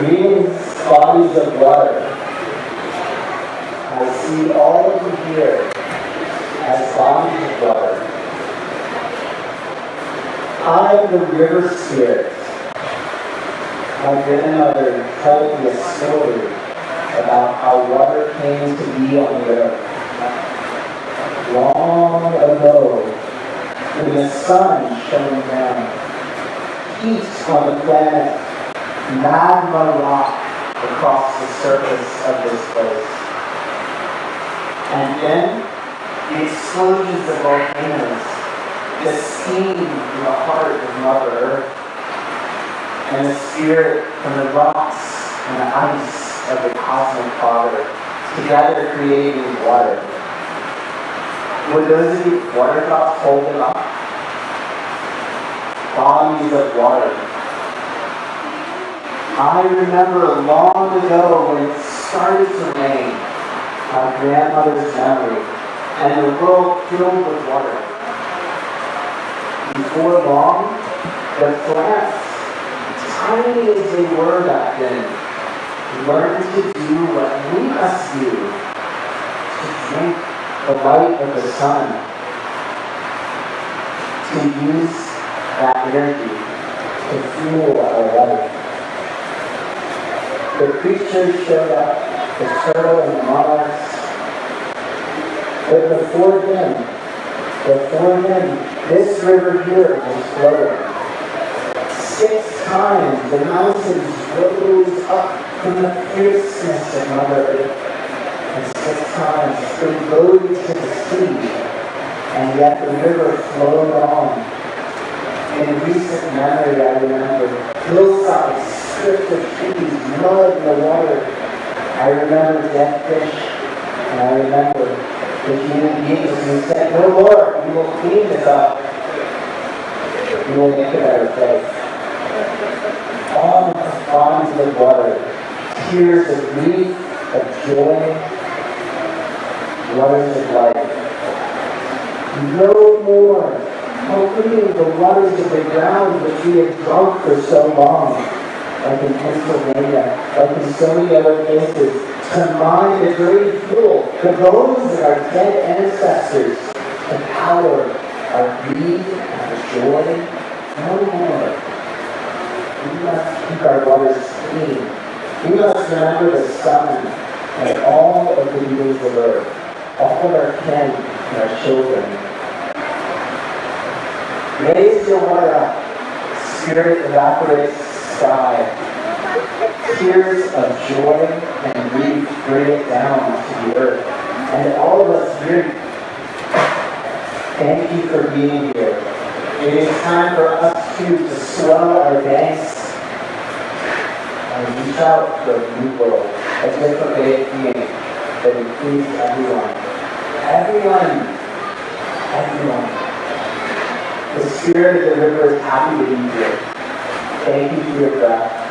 Green bodies of water. I see all of you here as bodies of water. I am the river spirit. My grandmother told me a story about how water came to be on the earth. Long ago, when the sun shone down, heat on the planet, magma rock across the surface of this place. And then the explosions of volcanoes, the steam from the heart of Mother Earth, and the spirit from the rocks and the ice of the cosmic Father, together creating water. Would those water drops hold them up? Bodies of water. I remember long ago when it started to rain, my grandmother's memory, and the world filled with water. Before long, the plants, tiny as they were back then, learned to do what we must do to drink the light of the sun, to use that energy to fuel our life. The creatures showed up, the turtle and the monarchs, but before him, before him, this river here was flowing. Six times the mountains rose up from the fierceness of Mother Earth. And six times they rose to the sea, and yet the river flowed on. In recent memory, I remember of trees, mud in the water. I remember dead fish, and I remember the human beings who said, No more, you will clean this up. You will make a better place. All the bodies of water, tears of grief, of joy, waters of life. No more opening the waters of the ground which we have drunk for so long, like in Pennsylvania, like in so many other places, to mine the dirty fuel, the bones of our dead ancestors, the power our greed, our joy, no more. We must keep our waters clean. We must remember the sun and all of the beings of earth, all of our kin and our children. Raise your water up. Spirit evaporates sky. Tears of joy and grief bring it down to the earth. And all of us here, thank you for being here. It is time for us too to swell our banks and reach out to a new world, a different way of being that includes everyone. Everyone. Everyone. The spirit of the river is happy to be here. Thank you for your breath.